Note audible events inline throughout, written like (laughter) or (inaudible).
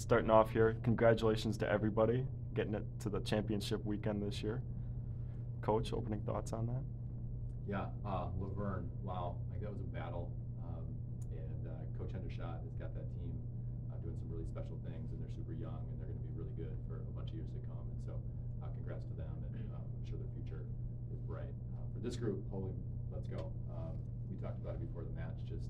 starting off here, congratulations to everybody getting it to the championship weekend this year. Coach, opening thoughts on that? Yeah, uh, La Verne, wow, like that was a battle. Um, and uh, Coach Hendershot has got that team uh, doing some really special things, and they're super young, and they're going to be really good for a bunch of years to come. And so, uh, congrats to them, and um, I'm sure their future is bright. Uh, for this group, holy, let's go. Um, we talked about it before the match, just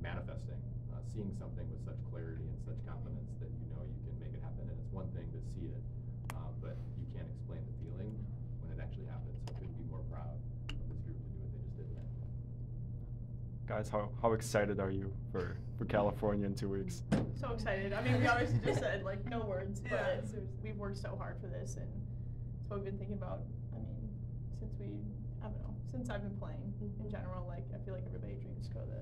manifesting, uh, seeing something with such clarity and such confidence that you know you can make it happen. And it's one thing to see it, uh, but you can't explain the feeling when it actually happens. So I couldn't be more proud of this group to do what they just did tonight. Guys, how, how excited are you for, for California in two weeks? So excited. I mean, we obviously just said like no words, (laughs) but Yeah, seriously. we've worked so hard for this, and it's what we've been thinking about. I mean, since we, I don't know, since I've been playing in Mhm. general, like I feel like everybody dreams to go to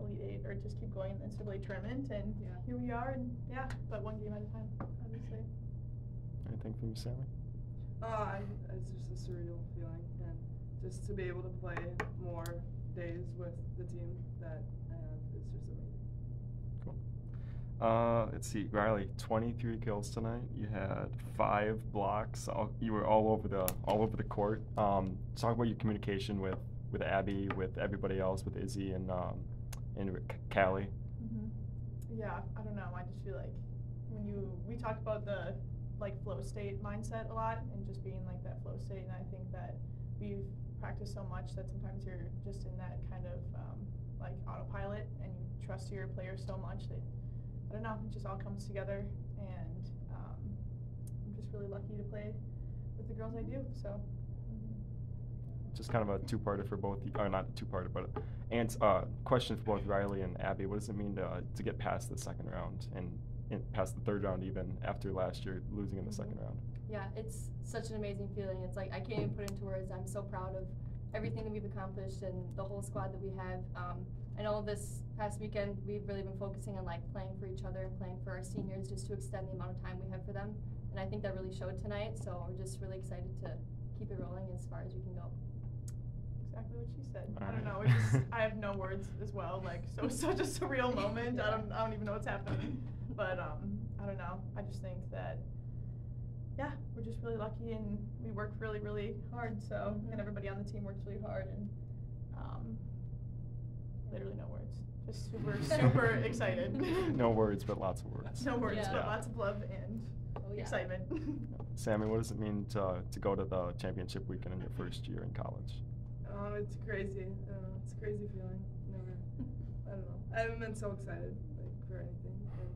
Elite Eight or just keep going in the NCAA tournament, and Yeah. here we are, and yeah, but one game at a time, obviously. Anything from you, Sammy? Uh, I, it's just a surreal feeling, and just to be able to play more days with the team that I have is just amazing. Cool. Uh, let's see, Riley, 23 kills tonight. You had five blocks. All, you were all over the all over the court. Um, talk about your communication with with Abby, with everybody else, with Izzy and um, Rick- Callie. Mm-hmm. Yeah, I don't know. I just feel like when you we talked about the like flow state mindset a lot and just being like that flow state, and I think that we've practiced so much that sometimes you're just in that kind of um, like autopilot and you trust your players so much that I don't know, it just all comes together, and um, I'm just really lucky to play with the girls I do. So. Just kind of a two-parter for both, or not a two-parter, but and uh, question for both Riley and Abby. What does it mean to to get past the second round and, and past the third round even after last year losing in the second round? Yeah, it's such an amazing feeling. It's like I can't even put into words. I'm so proud of everything that we've accomplished and the whole squad that we have. Um, I know this past weekend we've really been focusing on like playing for each other and playing for our seniors just to extend the amount of time we have for them. And I think that really showed tonight. So we're just really excited to keep it rolling as far as we can go. Exactly what she said. I don't know. It's just, (laughs) I have no words as well. Like so, it's (laughs) such a surreal (laughs) moment. I don't, I don't even know what's happening. But um, I don't know. I just think that, yeah, we're just really lucky and we work really, really hard. So, and everybody on the team works really hard and, um, literally no words. Just super, super excited. no words, but lots of words. No words, Yeah. but lots of love and Oh, yeah. excitement. Sammy, what does it mean to to go to the championship weekend in your first year in college? Um, it's crazy. I don't know. It's a crazy feeling. Never. (laughs) I don't know. I haven't been so excited like for anything, and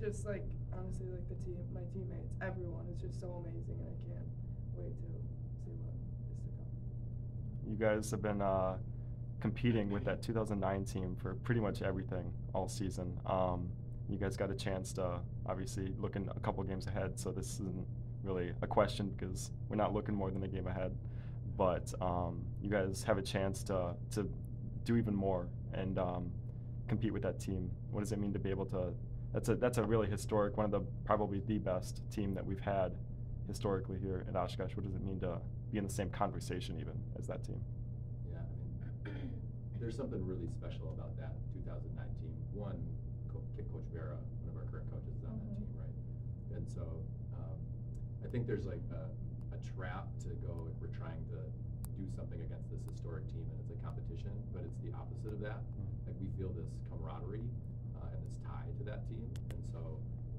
just like honestly, like the team, my teammates, everyone is just so amazing, and I can't wait to see what is to come. You guys have been uh, competing with that 2009 team for pretty much everything all season. Um, you guys got a chance to obviously looking a couple games ahead, so this isn't really a question because we're not looking more than a game ahead. But um, you guys have a chance to to do even more and um, compete with that team. What does it mean to be able to? That's a that's a really historic, one of the probably the best team that we've had historically here at Oshkosh. What does it mean to be in the same conversation even as that team? Yeah, I mean, (clears throat) there's something really special about that 2009 team. One, Co- Kick Coach Vera, one of our current coaches, is on that Mhm. team, right? And so um, I think there's like a, a trap to go if we're trying to do something against this historic team and it's a competition, but it's the opposite of that. Like we feel this camaraderie uh, and this tie to that team, and so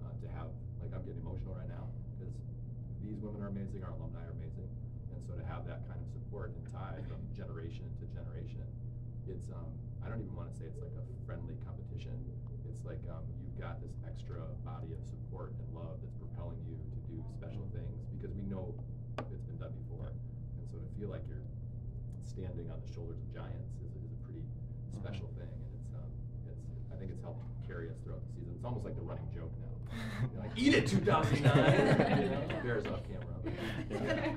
uh, to have like I'm getting emotional right now because these women are amazing, our alumni are amazing, and so to have that kind of support and tie from (laughs) generation to generation, it's um, I don't even want to say it's like a friendly competition. It's like um, you've got this extra body of support and love that's propelling you to do special things because we know it's been done before, and so to feel like you're standing on the shoulders of giants is, is a pretty special thing, and it's um, it's I think it's helped throughout the season. It's almost like the running joke now. You're like, eat it, 2009. you know, Vera's off camera. Yeah.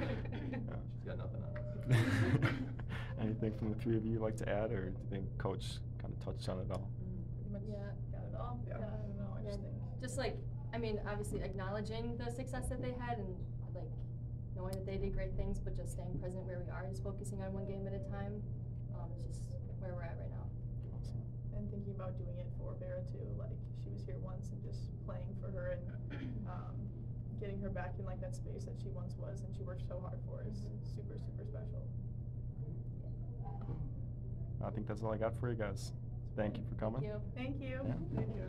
She's got nothing on. (laughs) Anything from the three of you you'd like to add, or do you think Coach kind of touched on it all? Pretty much Yeah. got it all. Yeah. I don't know. I just think. Just like, I mean, obviously acknowledging the success that they had and like knowing that they did great things, but just staying present where we are, just focusing on one game at a time, um, is just doing it for Vera too. Like she was here once and just playing for her and (clears throat) um, getting her back in like that space that she once was and she worked so hard for is mm-hmm. super super special. I think that's all I got for you guys. Thank you for coming. Thank you. Thank you. Yeah. Thank you.